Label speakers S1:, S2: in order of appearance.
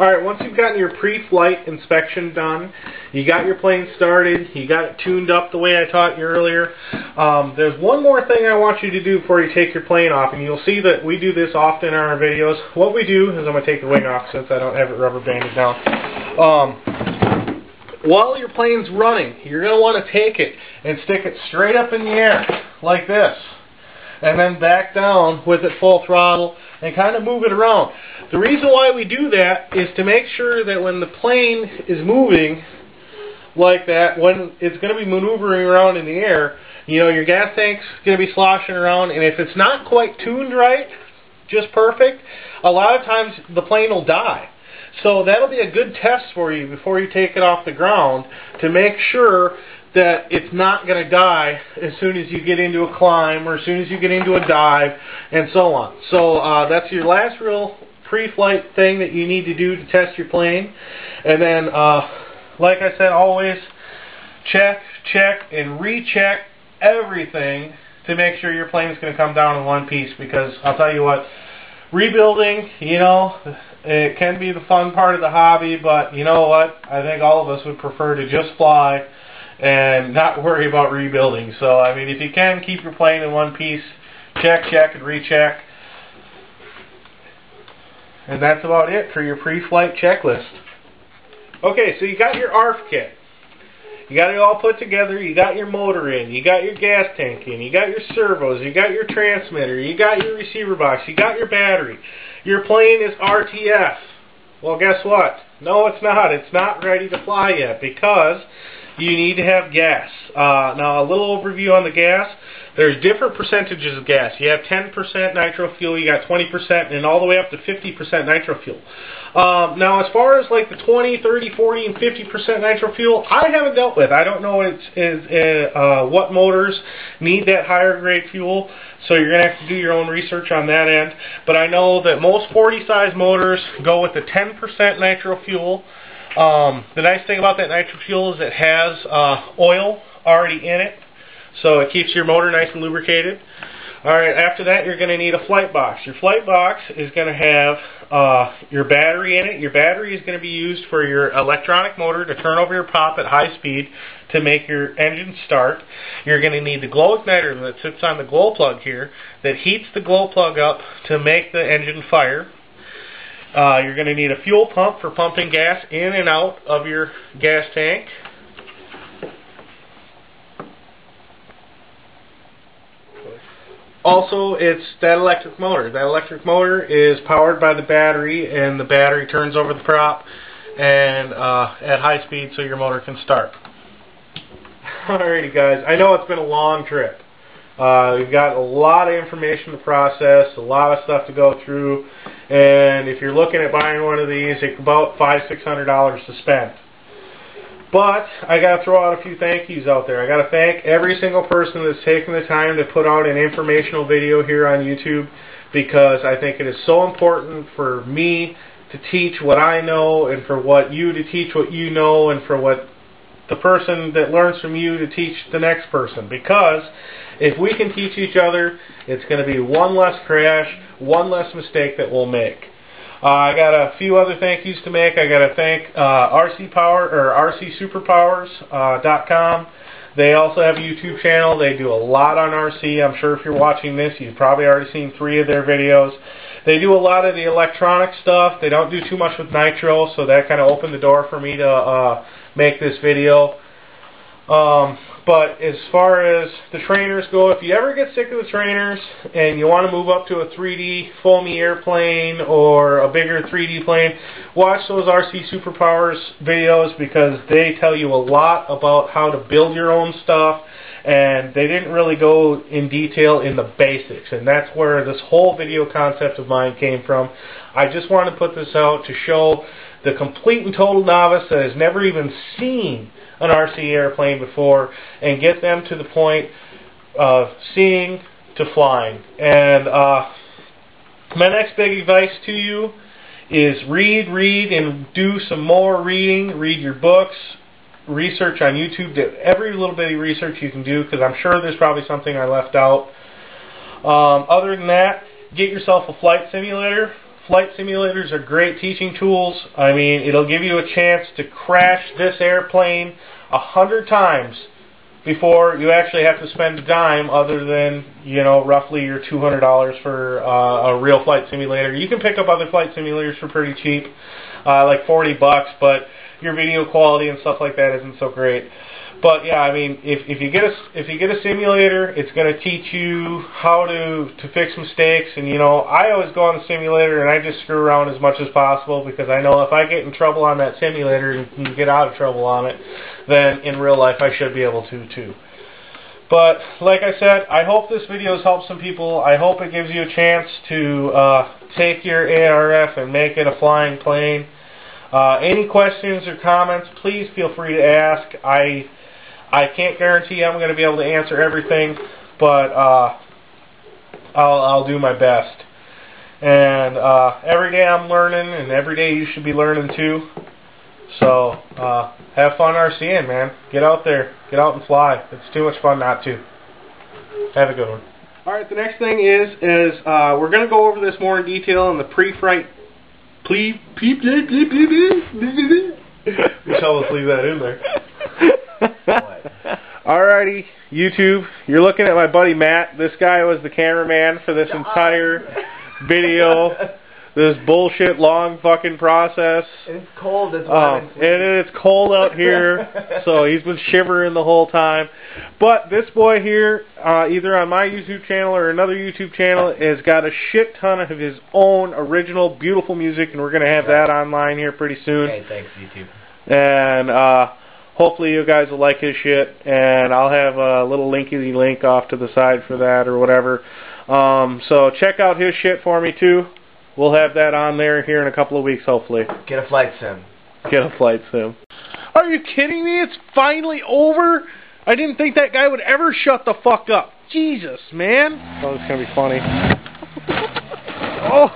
S1: Alright, once you've gotten your pre-flight inspection done, you got your plane started, you got it tuned up the way I taught you earlier, um, there's one more thing I want you to do before you take your plane off, and you'll see that we do this often in our videos. What we do is I'm going to take the wing off since I don't have it rubber banded down. Um, while your plane's running, you're going to want to take it and stick it straight up in the air, like this and then back down with it full throttle and kind of move it around. The reason why we do that is to make sure that when the plane is moving like that, when it's going to be maneuvering around in the air, you know, your gas tank's going to be sloshing around, and if it's not quite tuned right, just perfect, a lot of times the plane will die. So that'll be a good test for you before you take it off the ground to make sure that it's not going to die as soon as you get into a climb or as soon as you get into a dive and so on. So uh, that's your last real pre-flight thing that you need to do to test your plane. And then, uh, like I said, always check, check, and recheck everything to make sure your plane is going to come down in one piece because I'll tell you what, rebuilding, you know, it can be the fun part of the hobby, but you know what? I think all of us would prefer to just fly and not worry about rebuilding. So, I mean, if you can, keep your plane in one piece. Check, check, and recheck. And that's about it for your pre-flight checklist. Okay, so you got your ARF kit. You got it all put together. You got your motor in. You got your gas tank in. You got your servos. You got your transmitter. You got your receiver box. You got your battery. Your plane is RTF. Well, guess what? No, it's not. It's not ready to fly yet because you need to have gas. Uh, now, a little overview on the gas. There's different percentages of gas. You have 10% nitro fuel, you got 20%, and all the way up to 50% nitro fuel. Um, now, as far as like the 20, 30, 40, and 50% nitro fuel, I haven't dealt with. I don't know it's, is, uh, what motors need that higher grade fuel, so you're going to have to do your own research on that end. But I know that most 40 size motors go with the 10% nitro fuel. Um, the nice thing about that nitro fuel is it has uh, oil already in it, so it keeps your motor nice and lubricated. Alright, after that you're going to need a flight box. Your flight box is going to have uh, your battery in it. Your battery is going to be used for your electronic motor to turn over your prop at high speed to make your engine start. You're going to need the glow igniter that sits on the glow plug here that heats the glow plug up to make the engine fire. Uh, you're going to need a fuel pump for pumping gas in and out of your gas tank. Also, it's that electric motor. That electric motor is powered by the battery, and the battery turns over the prop and uh, at high speed so your motor can start. Alrighty guys, I know it's been a long trip. Uh, we've got a lot of information to process, a lot of stuff to go through, and if you're looking at buying one of these, it's about five, six hundred dollars to spend. But I got to throw out a few thank yous out there. I got to thank every single person that's taken the time to put out an informational video here on YouTube because I think it is so important for me to teach what I know and for what you to teach what you know and for what the person that learns from you to teach the next person because if we can teach each other, it's going to be one less crash, one less mistake that we'll make. Uh, I got a few other thank yous to make. I got to thank uh, RC Power or RCSuperpowers.com. Uh, they also have a YouTube channel. They do a lot on RC. I'm sure if you're watching this, you've probably already seen three of their videos. They do a lot of the electronic stuff. They don't do too much with nitro, so that kind of opened the door for me to uh, make this video. Um, but as far as the trainers go, if you ever get sick of the trainers and you want to move up to a 3D foamy airplane or a bigger 3D plane, watch those RC Superpowers videos because they tell you a lot about how to build your own stuff and they didn't really go in detail in the basics and that's where this whole video concept of mine came from. I just want to put this out to show the complete and total novice that has never even seen an RC airplane before and get them to the point of seeing to flying. And uh, my next big advice to you is read, read, and do some more reading. Read your books, research on YouTube, do every little bit of research you can do because I'm sure there's probably something I left out. Um, other than that, get yourself a flight simulator. Flight simulators are great teaching tools. I mean, it'll give you a chance to crash this airplane a hundred times before you actually have to spend a dime other than, you know, roughly your $200 for uh, a real flight simulator. You can pick up other flight simulators for pretty cheap, uh, like 40 bucks, but your video quality and stuff like that isn't so great. But yeah, I mean, if if you get a if you get a simulator, it's going to teach you how to to fix mistakes. And you know, I always go on the simulator and I just screw around as much as possible because I know if I get in trouble on that simulator and can get out of trouble on it, then in real life I should be able to too. But like I said, I hope this video has helped some people. I hope it gives you a chance to uh, take your ARF and make it a flying plane. Uh, any questions or comments, please feel free to ask. I I can't guarantee I'm going to be able to answer everything, but uh, I'll, I'll do my best. And uh, every day I'm learning, and every day you should be learning too. So uh, have fun RCing, man. Get out there, get out and fly. It's too much fun not to. Have a good one. All right, the next thing is is uh, we're going to go over this more in detail in the pre-flight. Please, peep, peep, peep, peep, peep. Michelle, let's leave that in there. Alrighty, YouTube, you're looking at my buddy Matt. This guy was the cameraman for this entire video. This bullshit long fucking process.
S2: And it's cold as
S1: well. Um, and it's cold out here, so he's been shivering the whole time. But this boy here, uh, either on my YouTube channel or another YouTube channel, has got a shit ton of his own original beautiful music, and we're going to have that online here pretty soon.
S2: Okay, thanks, YouTube.
S1: And, uh, hopefully you guys will like his shit, and I'll have a little linky link off to the side for that or whatever. Um, so check out his shit for me too. We'll have that on there here in a couple of weeks, hopefully.
S2: Get a flight sim.
S1: Get a flight sim. Are you kidding me? It's finally over? I didn't think that guy would ever shut the fuck up. Jesus, man. Oh, it's gonna be funny. oh.